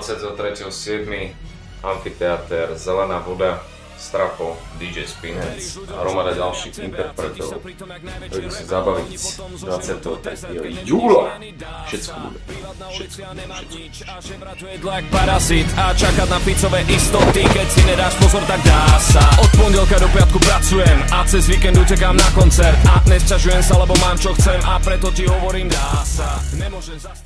23.7. Amfiteáter, Zelená voda, Strapo, DJ Spinec a hromada ďalších interpretov, ktorí si zabaviť 23. júla. Všetko bude. Všetko, parazit a čakať na picové istoty, keď si nedáš pozor, tak dá sa. Od pondelka do piatku pracujem a cez víkend utekám na koncert a nesťažujem sa, lebo mám čo chcem a preto ti hovorím dá sa. Nemôžem zastaviť.